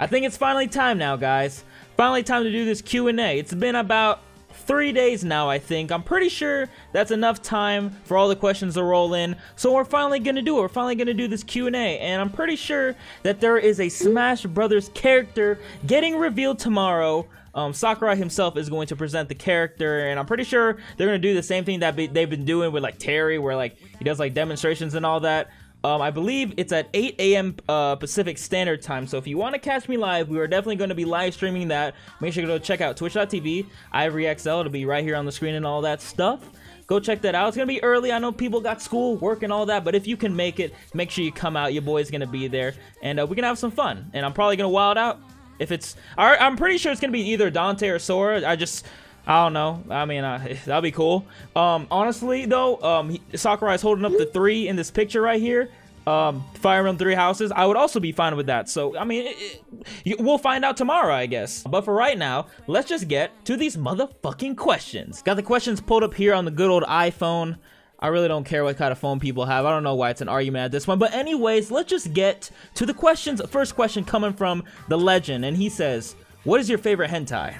I think it's finally time now, guys. Finally time to do this Q&A. It's been about three days now, I think. I'm pretty sure that's enough time for all the questions to roll in. So we're finally gonna do it. We're finally gonna do this Q&A, and I'm pretty sure that there is a Smash Brothers character getting revealed tomorrow. Um, Sakurai himself is going to present the character, and I'm pretty sure they're gonna do the same thing that be they've been doing with like Terry, where like he does like demonstrations and all that. Um, I believe it's at 8 a.m. Uh, Pacific Standard Time. So if you want to catch me live, we are definitely going to be live streaming that. Make sure to go check out twitch.tv, IvoryXL. It'll be right here on the screen and all that stuff. Go check that out. It's going to be early. I know people got school, work, and all that. But if you can make it, make sure you come out. Your boy's going to be there. And uh, we're going to have some fun. And I'm probably going to wild out. If it's... I'm pretty sure it's going to be either Dante or Sora. I just... I don't know. I mean, uh, that'd be cool. Um, honestly, though, um, he, Sakurai is holding up the three in this picture right here. Um, Fire Emblem Three Houses. I would also be fine with that. So, I mean, it, it, we'll find out tomorrow, I guess. But for right now, let's just get to these motherfucking questions. Got the questions pulled up here on the good old iPhone. I really don't care what kind of phone people have. I don't know why it's an argument at this point. But anyways, let's just get to the questions. First question coming from the legend. And he says, what is your favorite hentai?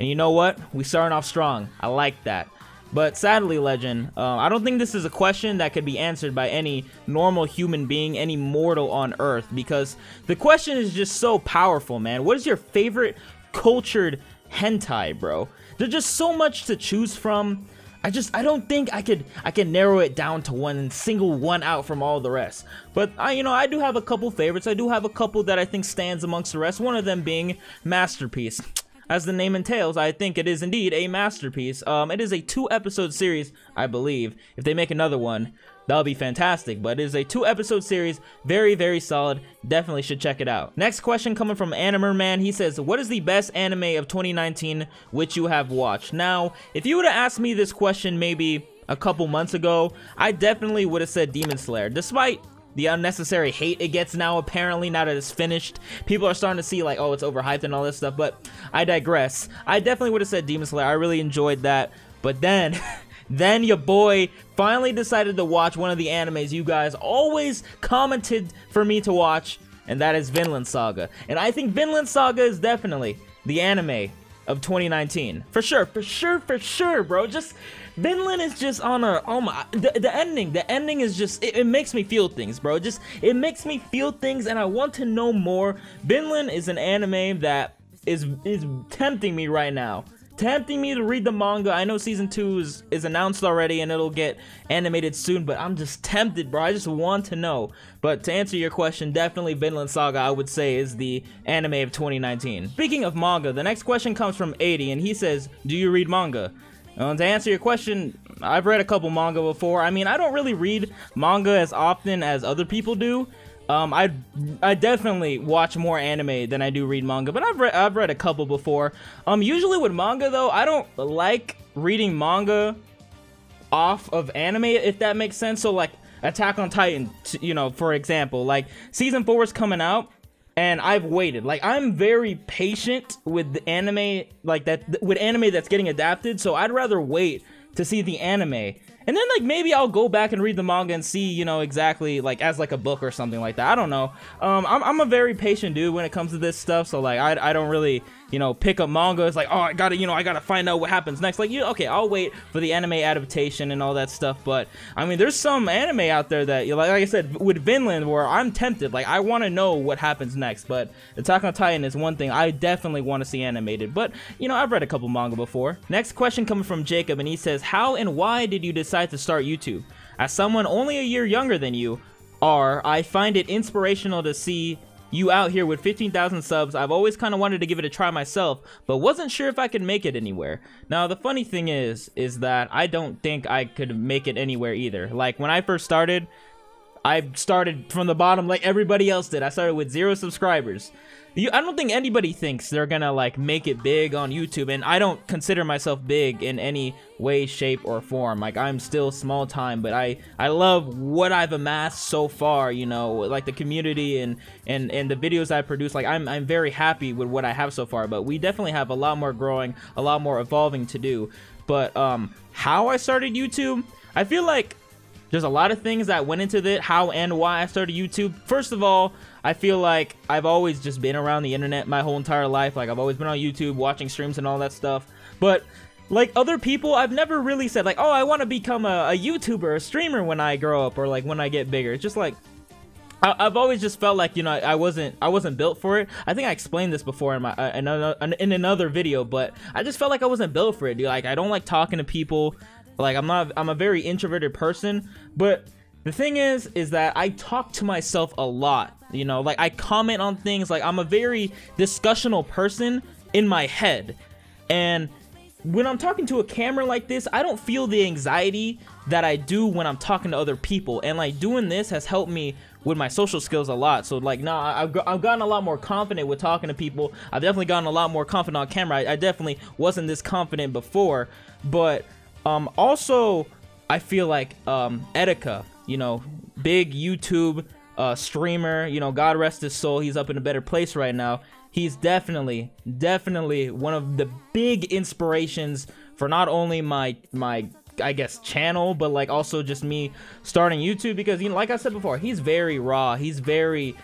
And you know what? We starting off strong. I like that. But sadly, Legend, uh, I don't think this is a question that could be answered by any normal human being, any mortal on Earth, because the question is just so powerful, man. What is your favorite cultured hentai, bro? There's just so much to choose from. I just I don't think I could I can narrow it down to one single one out from all the rest. But I you know I do have a couple favorites. I do have a couple that I think stands amongst the rest. One of them being Masterpiece. As the name entails, I think it is indeed a masterpiece. Um, it is a two-episode series, I believe. If they make another one, that'll be fantastic. But it is a two-episode series, very, very solid. Definitely should check it out. Next question coming from Animer Man. He says, what is the best anime of 2019 which you have watched? Now, if you would have asked me this question maybe a couple months ago, I definitely would have said Demon Slayer. Despite the unnecessary hate it gets now apparently now that it's finished. People are starting to see like oh it's overhyped and all this stuff but i digress. I definitely would have said demon slayer. I really enjoyed that. But then then your boy finally decided to watch one of the animes you guys always commented for me to watch and that is vinland saga. And i think vinland saga is definitely the anime of 2019 for sure for sure for sure bro. Just Vinland is just on a oh my the, the ending the ending is just it, it, makes me feel things bro. Just it makes me feel things and I want to know more. Vinland is an anime that is is tempting me right now. Tempting me to read the manga. I know season 2 is, is announced already and it'll get animated soon but I'm just tempted bro. I just want to know. But to answer your question definitely Vinland Saga I would say is the anime of 2019 speaking of manga the next question comes from 80 and he says do you read manga um, to answer your question, I've read a couple manga before. I mean, I don't really read manga as often as other people do. Um, I I definitely watch more anime than I do read manga, but I've read I've read a couple before. Um, usually with manga though, I don't like reading manga off of anime if that makes sense. So like Attack on Titan, you know, for example, like season four is coming out and I've waited. Like I'm very patient with the anime like that with anime that's getting adapted, so I'd rather wait to see the anime and then like maybe I'll go back and read the manga and see, you know, exactly like as like a book or something like that. I don't know. Um, I'm, I'm a very patient dude when it comes to this stuff. So like I, I don't really, you know, pick up manga. It's like, oh, I gotta, you know, I gotta find out what happens next. Like, you okay, I'll wait for the anime adaptation and all that stuff. But I mean, there's some anime out there that, like, like I said, with Vinland where I'm tempted. Like I want to know what happens next. But Attack on Titan is one thing I definitely want to see animated. But you know, I've read a couple manga before. Next question coming from Jacob, and he says, how and why did you decide decide to start YouTube. As someone only a year younger than you are, I find it inspirational to see you out here with 15,000 subs. I've always kind of wanted to give it a try myself, but wasn't sure if I could make it anywhere. Now, the funny thing is, is that I don't think I could make it anywhere either. Like, when I first started, I started from the bottom like everybody else did. I started with zero subscribers. You, I don't think anybody thinks they're gonna like make it big on YouTube, and I don't consider myself big in any way, shape, or form. Like I'm still small time, but I I love what I've amassed so far. You know, like the community and and and the videos I produce. Like I'm I'm very happy with what I have so far, but we definitely have a lot more growing, a lot more evolving to do. But um, how I started YouTube, I feel like there's a lot of things that went into it, how and why I started YouTube. First of all, I feel like I've always just been around the internet my whole entire life. Like I've always been on YouTube, watching streams and all that stuff. But like other people, I've never really said like, oh, I want to become a, a YouTuber, a streamer when I grow up or like when I get bigger. It's just like I, have always just felt like you know I wasn't I wasn't built for it. I think I explained this before in my uh, in, another, in another video, but I just felt like I wasn't built for it, dude. Like I don't like talking to people. Like I'm not I'm a very introverted person, but the thing is is that I talk to myself a lot. You know, like I comment on things. Like I'm a very discussional person in my head, and when I'm talking to a camera like this, I don't feel the anxiety that I do when I'm talking to other people. And like doing this has helped me with my social skills a lot. So like now nah, I've, I've gotten a lot more confident with talking to people. I've definitely gotten a lot more confident on camera. I, I definitely wasn't this confident before. But um, also, I feel like um, Etika, you know, big YouTube uh, streamer, you know, God rest his soul, he's up in a better place right now he's definitely, definitely one of the big inspirations for not only my my I guess channel, but like also just me starting YouTube because you know, like I said before, he's very raw. He's very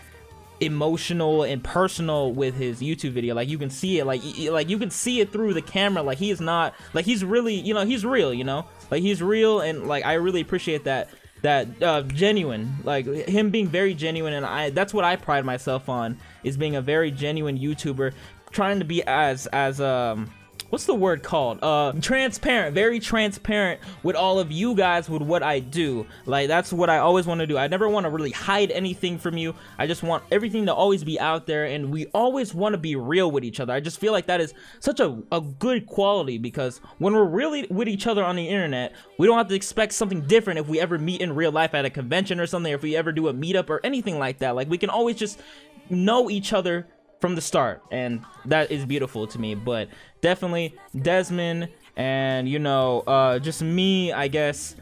emotional and personal with his YouTube video. Like you can see it, like like you can see it through the camera. Like he is not like he's really, you know, he's real. You know, like he's real, and like I really appreciate that that uh, genuine, like him being very genuine, and I that's what I pride myself on is being a very genuine YouTuber, trying to be as as um what's the word called? Uh, transparent, very transparent with all of you guys with what I do. Like that's what I always want to do. I never want to really hide anything from you. I just want everything to always be out there, and we always want to be real with each other. I just feel like that is such a, a good quality because when we're really with each other on the internet, we don't have to expect something different if we ever meet in real life at a convention or something, or if we ever do a meetup or anything like that. Like we can always just know each other from the start and that is beautiful to me. But definitely desmond and you know uh just me i guess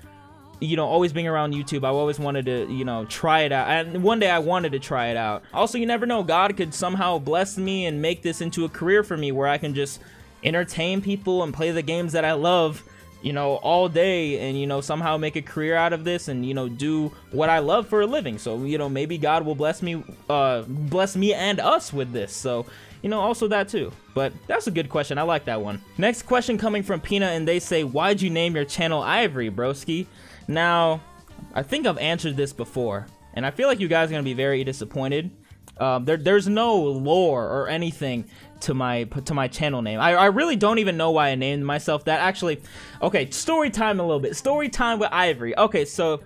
you know always being around youtube i always wanted to you know try it out. And one day i wanted to try it out. Also you never know god could somehow bless me and make this into a career for me where i can just entertain people and play the games that i love you know, all day and, you know, somehow make a career out of this and, you know, do what I love for a living. So, you know, maybe God will bless me, uh, bless me and us with this. So, you know, also that too. But that's a good question. I like that one. Next question coming from Pina and they say, why'd you name your channel Ivory, broski? Now, I think I've answered this before and I feel like you guys are going to be very disappointed. Um, there, there's no lore or anything to my to my channel name. I, I really don't even know why I named myself that. Actually, okay, story time a little bit. Story time with Ivory. Okay, so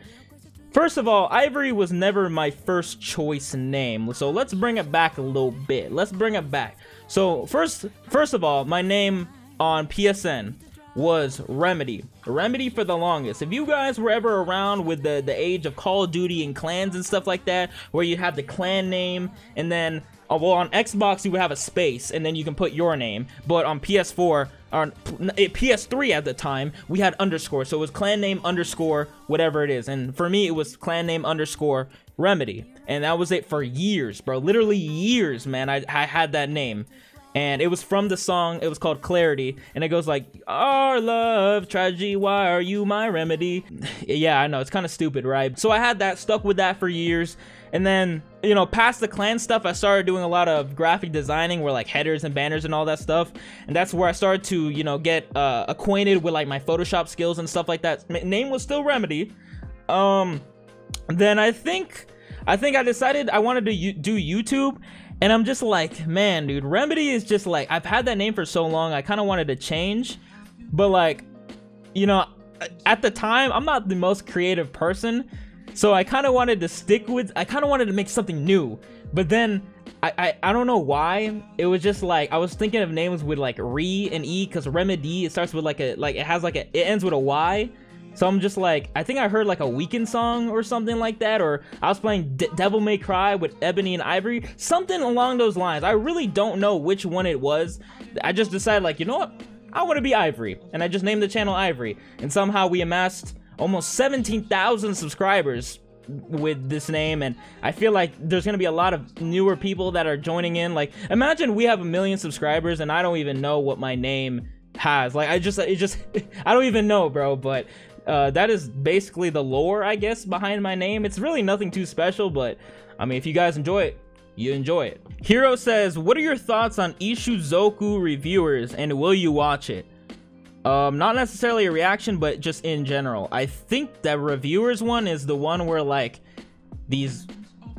first of all, Ivory was never my first choice name. So let's bring it back a little bit. Let's bring it back. So first, first of all, my name on PSN was Remedy. Remedy for the longest. If you guys were ever around with the, the age of Call of Duty and clans and stuff like that, where you have the clan name and then uh, well, on Xbox you would have a space, and then you can put your name. But on PS4, on PS3 at the time, we had underscore. So it was clan name underscore whatever it is. And for me, it was clan name underscore Remedy. And that was it for years, bro. Literally years, man. I, I had that name. And it was from the song, it was called Clarity. And it goes like, Our love, tragedy, why are you my remedy? yeah, I know, it's kind of stupid, right? So I had that, stuck with that for years. And then, you know, past the clan stuff, I started doing a lot of graphic designing where like headers and banners and all that stuff. And that's where I started to, you know, get uh, acquainted with like my Photoshop skills and stuff like that. name was still Remedy. Um, then I think, I think I decided I wanted to do YouTube. And I'm just like, man, dude, Remedy is just like, I've had that name for so long. I kind of wanted to change. But like, you know, at the time, I'm not the most creative person. So I kind of wanted to stick with, I kind of wanted to make something new, but then I, I, I don't know why. It was just like, I was thinking of names with like Re and E, because Remedy, it starts with like a, like it has like a, it ends with a Y. So I'm just like, I think I heard like a Weeknd song or something like that, or I was playing D Devil May Cry with Ebony and Ivory, something along those lines. I really don't know which one it was. I just decided like, you know what? I want to be Ivory, and I just named the channel Ivory, and somehow we amassed almost 17,000 subscribers with this name. And I feel like there's gonna be a lot of newer people that are joining in. Like imagine we have a million subscribers and I don't even know what my name has. Like I just it just I don't even know bro. But Uh, that is basically the lore, I guess, behind my name. It's really nothing too special, but I mean, if you guys enjoy it, you enjoy it. Hero says, what are your thoughts on Ishuzoku reviewers and will you watch it? Um, not necessarily a reaction, but just in general. I think that reviewers one is the one where like these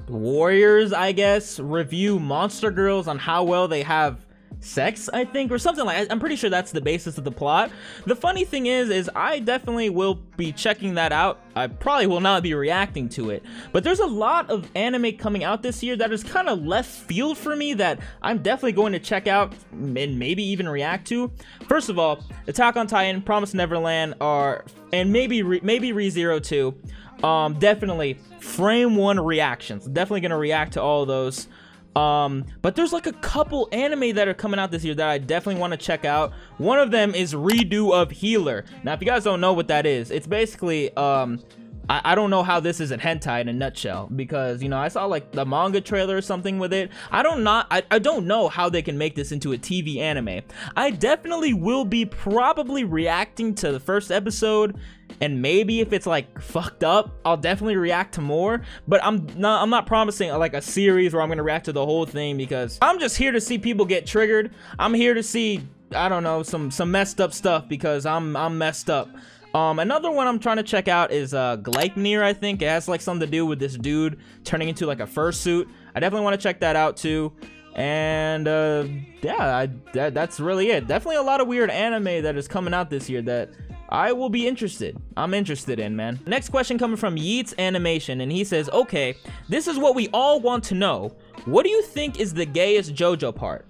warriors, I guess, review monster girls on how well they have sex, I think, or something like I'm pretty sure that's the basis of the plot. The funny thing is, is I definitely will be checking that out. I probably will not be reacting to it, but there's a lot of anime coming out this year that is kind of left field for me that I'm definitely going to check out and maybe even react to. First of all, Attack on Titan, Promise Neverland are, and maybe Re maybe ReZero 2. Um, definitely frame one reactions. Definitely gonna react to all those. Um, but there's like a couple anime that are coming out this year that I definitely want to check out. One of them is Redo of Healer. Now, if you guys don't know what that is, it's basically, um, I, I don't know how this is a hentai in a nutshell because you know I saw like the manga trailer or something with it. I don't not I, I don't know how they can make this into a TV anime. I definitely will be probably reacting to the first episode and maybe if it's like fucked up i'll definitely react to more but i'm not i'm not promising like a series where i'm gonna react to the whole thing because i'm just here to see people get triggered i'm here to see i don't know some some messed up stuff because i'm i'm messed up um, another one I'm trying to check out is uh, Gleipnir, I think. It has like something to do with this dude turning into like a fursuit. I definitely want to check that out too. And uh, yeah, I, that, that's really it. Definitely a lot of weird anime that is coming out this year that I will be interested. I'm interested in, man. Next question coming from Yeats Animation, and he says, okay, this is what we all want to know. What do you think is the gayest JoJo part?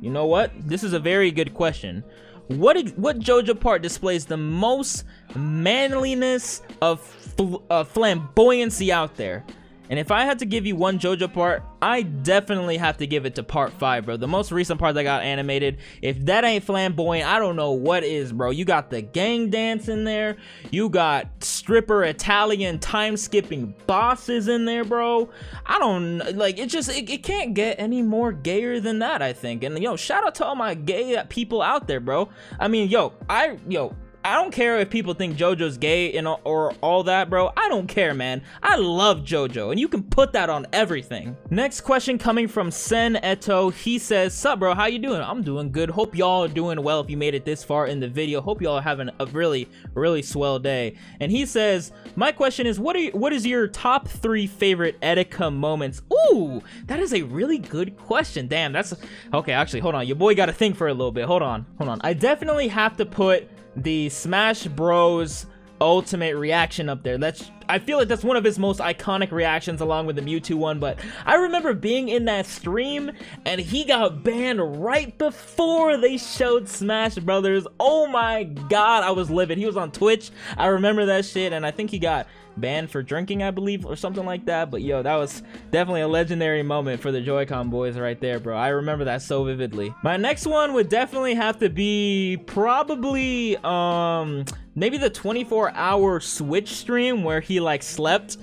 You know what? This is a very good question. What what JoJo part displays the most manliness of fl uh, flamboyancy out there? And if I had to give you one JoJo part, I definitely have to give it to part 5, bro. The most recent part that got animated. If that ain't flamboyant, I don't know what is, bro. You got the gang dance in there. You got stripper Italian time-skipping bosses in there, bro. I don't, like, it just, it, it can't get any more gayer than that, I think. And, yo, shout out to all my gay people out there, bro. I mean, yo, I, yo, I don't care if people think JoJo's gay and or all that, bro. I don't care, man. I love JoJo, and you can put that on everything. Next question coming from Sen Eto. He says, Sup, bro? How you doing? I'm doing good. Hope y'all are doing well if you made it this far in the video. Hope y'all are having a really, really swell day. And he says, my question is, what are you, what is your top three favorite Etika moments? Ooh, that is a really good question. Damn, that's okay. Actually, hold on. Your boy got to think for a little bit. Hold on, hold on. I definitely have to put the Smash Bros ultimate reaction up there. That's I feel like that's one of his most iconic reactions along with the Mewtwo one, but I remember being in that stream and he got banned right before they showed Smash Brothers. Oh my god, I was livid. He was on Twitch. I remember that shit and I think he got banned for drinking, I believe, or something like that. But yo, that was definitely a legendary moment for the Joy-Con boys right there, bro. I remember that so vividly. My next one would definitely have to be probably, um, maybe the 24 hour Switch stream where he like slept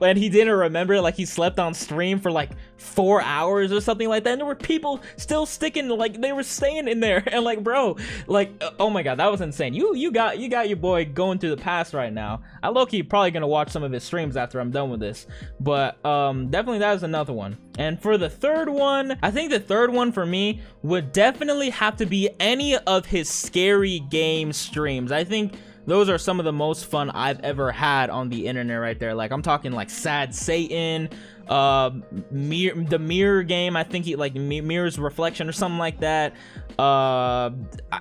and he didn't remember like he slept on stream for like four hours or something like that and there were people still sticking like they were staying in there and like bro like uh, oh my god that was insane. You you got you got your boy going through the past right now. I low-key probably gonna watch some of his streams after i'm done with this but um definitely that is another one. And for the third one i think the third one for me would definitely have to be any of his scary game streams. I think those are some of the most fun I've ever had on the internet right there. Like I'm talking like Sad Satan, uh, the mirror game. I think he like mirror's reflection or something like that. Uh,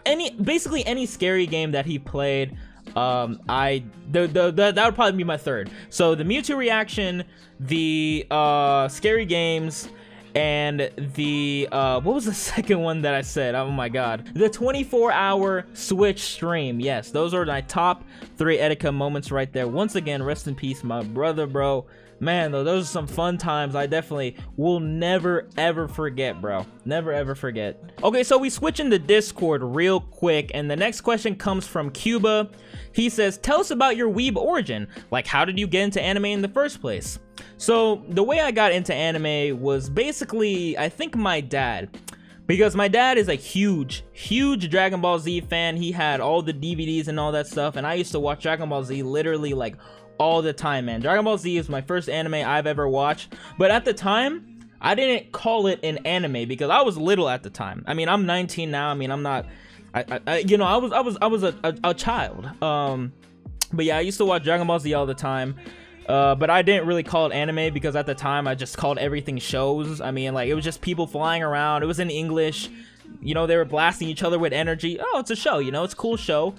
any basically any scary game that he played. Um, I the, the, the that would probably be my third. So the Mewtwo reaction, the uh scary games and the uh what was the second one that i said? Oh my god. The 24 hour switch stream. Yes those are my top three etika moments right there. Once again rest in peace my brother bro. Man though those are some fun times. I definitely will never ever forget bro. Never ever forget. Okay so we switch into discord real quick and the next question comes from cuba. He says tell us about your weeb origin. Like how did you get into anime in the first place so the way I got into anime was basically, I think my dad. because my dad is a huge, huge Dragon Ball Z fan. He had all the DVDs and all that stuff, and I used to watch Dragon Ball Z literally like all the time, man. Dragon Ball Z is my first anime I've ever watched, but at the time, I didn't call it an anime because I was little at the time. I mean, I'm 19 now. I mean, I'm not, I, I you know, I was, I was, I was a, a, a child. Um, but yeah, I used to watch Dragon Ball Z all the time. Uh, but I didn't really call it anime because at the time I just called everything shows. I mean, like it was just people flying around. It was in English. You know, they were blasting each other with energy. Oh, it's a show. You know, it's a cool show.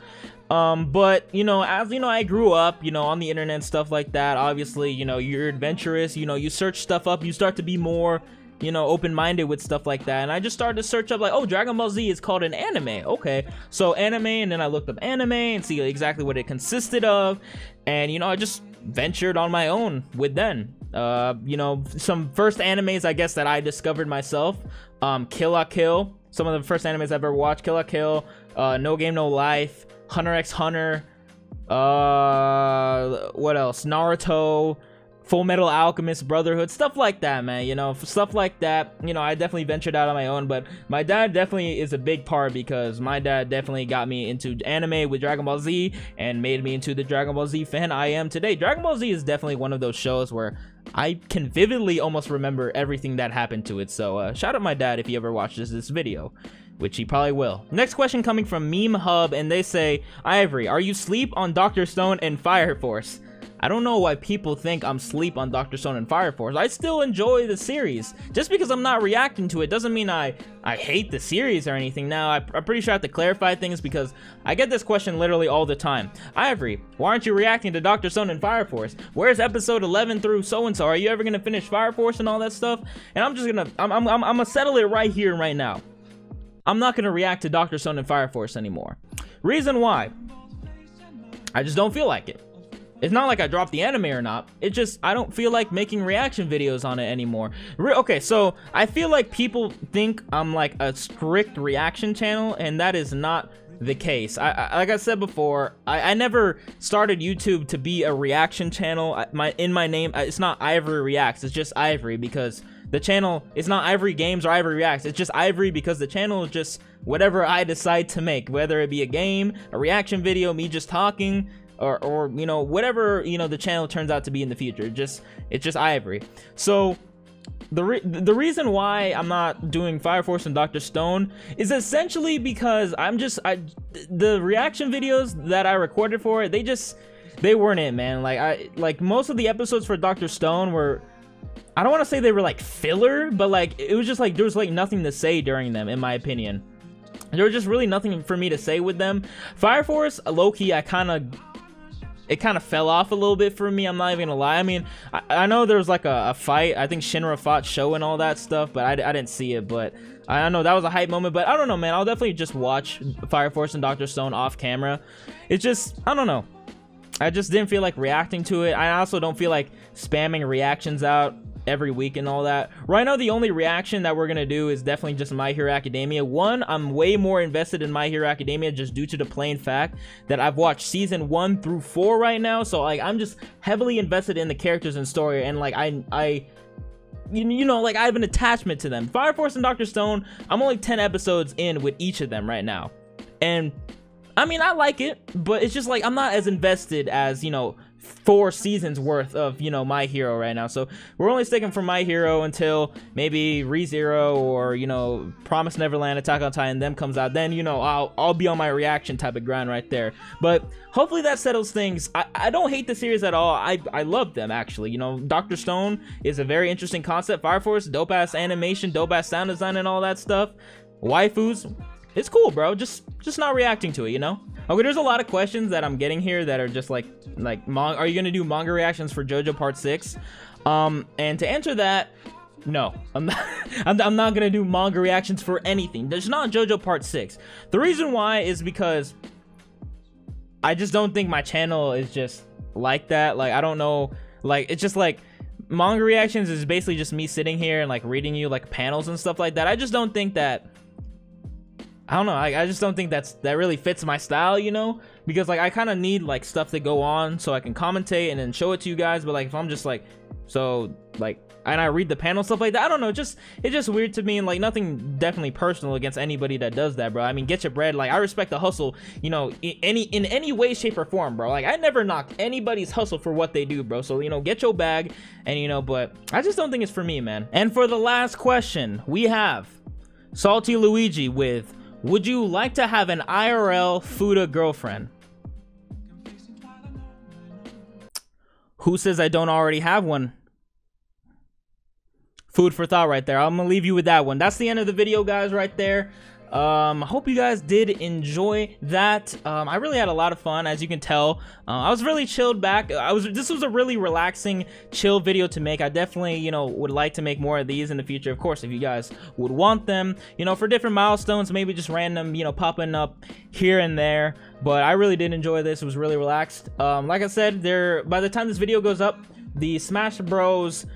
Um, but you know, as you know, I grew up, you know, on the internet stuff like that. Obviously, you know, you're adventurous. You know, you search stuff up. You start to be more you know, open-minded with stuff like that. And I just started to search up like, oh, Dragon Ball Z is called an anime. Okay, so anime, and then I looked up anime and see exactly what it consisted of. And, you know, I just ventured on my own with then. Uh, you know, some first animes, I guess, that I discovered myself. Um, Kill la Kill. Some of the first animes I've ever watched. Kill la Kill. Uh, no Game No Life. Hunter x Hunter. Uh, what else? Naruto. Full Metal Alchemist Brotherhood, stuff like that, man. You know, stuff like that. You know, I definitely ventured out on my own, but my dad definitely is a big part because my dad definitely got me into anime with Dragon Ball Z and made me into the Dragon Ball Z fan I am today. Dragon Ball Z is definitely one of those shows where I can vividly almost remember everything that happened to it. So, uh, shout out my dad if he ever watches this video which he probably will. Next question coming from Meme Hub, and they say, Ivory, are you sleep on Dr. Stone and Fire Force? I don't know why people think I'm sleep on Dr. Stone and Fire Force. I still enjoy the series. Just because I'm not reacting to it doesn't mean I, I hate the series or anything. Now, I, am pretty sure I have to clarify things because I get this question literally all the time. Ivory, why aren't you reacting to Dr. Stone and Fire Force? Where's episode 11 through so-and-so? Are you ever going to finish Fire Force and all that stuff? And I'm just going to, I'm, I'm, I'm, I'm going to settle it right here and right now. I'm not going to react to Dr. Stone and Fire Force anymore. Reason why? I just don't feel like it. It's not like I dropped the anime or not. It just, I don't feel like making reaction videos on it anymore. Re okay, so I feel like people think I'm like a strict reaction channel, and that is not the case. I, I like I said before, I, I, never started YouTube to be a reaction channel. I, my in my name, it's not Ivory Reacts. It's just Ivory because the channel is not Ivory Games or Ivory Reacts. It's just Ivory because the channel is just whatever I decide to make, whether it be a game, a reaction video, me just talking or, or you know whatever you know the channel turns out to be in the future just it's just ivory so the re the reason why I'm not doing Fire Force and Dr. Stone is essentially because I'm just I the reaction videos that I recorded for it they just they weren't it man like I like most of the episodes for Dr. Stone were I don't want to say they were like filler but like it was just like there was like nothing to say during them in my opinion there was just really nothing for me to say with them Fire Force low-key I kind of it kind of fell off a little bit for me. I'm not even gonna lie. I mean, I, I know there was like a, a, fight. I think Shinra fought Sho and all that stuff, but I, I didn't see it. But I don't know that was a hype moment. But I don't know, man. I'll definitely just watch Fire Force and Doctor Stone off camera. It's just I don't know. I just didn't feel like reacting to it. I also don't feel like spamming reactions out every week and all that. Right now, the only reaction that we're gonna do is definitely just My Hero Academia. One, I'm way more invested in My Hero Academia just due to the plain fact that I've watched season one through four right now. So like, I'm just heavily invested in the characters and story, and like, I I you, know, like I have an attachment to them. Fire Force and Doctor Stone, I'm only 10 episodes in with each of them right now. And I mean, I like it, but it's just like I'm not as invested as, you know, four seasons worth of you know my hero right now. So we're only sticking for my hero until maybe rezero or you know promise neverland attack on titan them comes out. Then you know i'll i'll be on my reaction type of grind right there. But hopefully that settles things. I i don't hate the series at all. I i love them actually. You know dr stone is a very interesting concept. Fire force dope ass animation dope ass sound design and all that stuff. Waifus it's cool bro. Just just not reacting to it you know Okay, there's a lot of questions that I'm getting here that are just like, like, are you gonna do manga reactions for JoJo Part 6? Um, and to answer that, no, I'm not, I'm, not gonna do manga reactions for anything. There's not JoJo Part 6. The reason why is because I just don't think my channel is just like that. Like, I don't know, like, it's just like, manga reactions is basically just me sitting here and like reading you like panels and stuff like that. I just don't think that I don't know. I, I just don't think that's that really fits my style, you know? Because like I kind of need like stuff to go on so I can commentate and then show it to you guys. But like if I'm just like, so like and I read the panel stuff like that. I don't know, just it's just weird to me and like nothing definitely personal against anybody that does that, bro. I mean, get your bread. Like I respect the hustle, you know, in any in any way, shape, or form, bro. Like I never knock anybody's hustle for what they do, bro. So you know, get your bag, and you know, but I just don't think it's for me, man. And for the last question, we have Salty Luigi with Would you like to have an IRL Fuda girlfriend? Who says I don't already have one? Food for thought right there. I'm gonna leave you with that one. That's the end of the video, guys, right there. Um, I hope you guys did enjoy that. Um, I really had a lot of fun, as you can tell. Uh, I was really chilled back. I was. This was a really relaxing, chill video to make. I definitely, you know, would like to make more of these in the future. Of course, if you guys would want them, you know, for different milestones, maybe just random, you know, popping up here and there. But I really did enjoy this. It was really relaxed. Um, like I said, there. By the time this video goes up, the Smash Bros.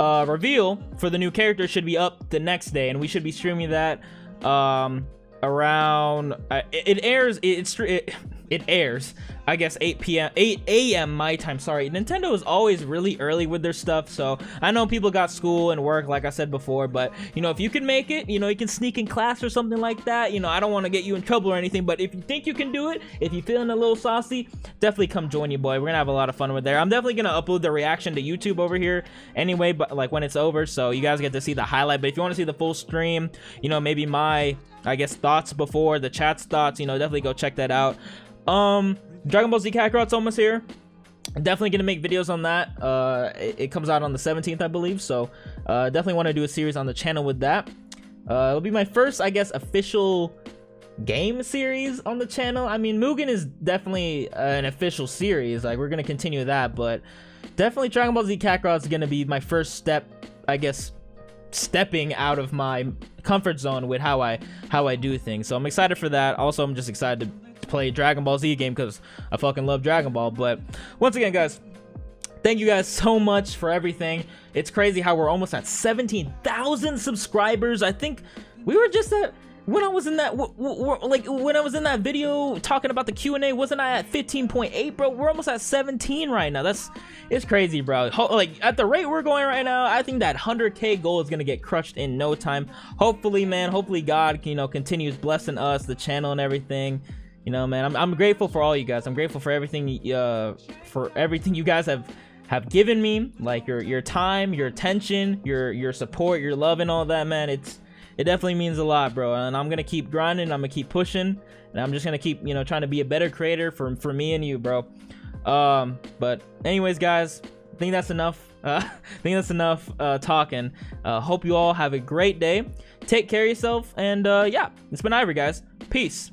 Uh, reveal for the new character should be up the next day, and we should be streaming that um around uh, it, it, airs it's it it airs I guess 8 p.m. 8 a.m. my time. Sorry, Nintendo is always really early with their stuff. So I know people got school and work, like I said before. But you know, if you can make it, you know, you can sneak in class or something like that. You know, I don't want to get you in trouble or anything. But if you think you can do it, if you're feeling a little saucy, definitely come join you, boy. We're gonna have a lot of fun with there. I'm definitely gonna upload the reaction to YouTube over here anyway. But like when it's over, so you guys get to see the highlight. But if you want to see the full stream, you know, maybe my I guess thoughts before the chat's thoughts, you know, definitely go check that out. Um, Dragon Ball Z Kakarot's almost here. Definitely gonna make videos on that. Uh, it, it comes out on the 17th, I believe. So, uh, definitely want to do a series on the channel with that. Uh, it'll be my first, I guess, official game series on the channel. I mean, Mugen is definitely an official series. Like, we're gonna continue that, but definitely Dragon Ball Z Kakarot is gonna be my first step, I guess, stepping out of my comfort zone with how I how I do things. So I'm excited for that. Also, I'm just excited to play Dragon Ball Z game because I fucking love Dragon Ball. But once again, guys, thank you guys so much for everything. It's crazy how we're almost at 17,000 subscribers. I think we were just at when I was in that, like when I was in that video talking about the Q and A, wasn't I at 15.8, bro? We're almost at 17 right now. That's it's crazy, bro. Like at the rate we're going right now, I think that 100k goal is gonna get crushed in no time. Hopefully, man. Hopefully, God, you know, continues blessing us, the channel, and everything. You know, man. I'm I'm grateful for all you guys. I'm grateful for everything. Uh, for everything you guys have have given me, like your your time, your attention, your your support, your love, and all that, man. It's it definitely means a lot, bro. And I'm gonna keep grinding. I'm gonna keep pushing, and I'm just gonna keep, you know, trying to be a better creator for for me and you, bro. Um, but anyways, guys, I think that's enough. Uh, I think that's enough uh, talking. Uh, hope you all have a great day. Take care of yourself, and uh, yeah, it's been Ivory, guys. Peace.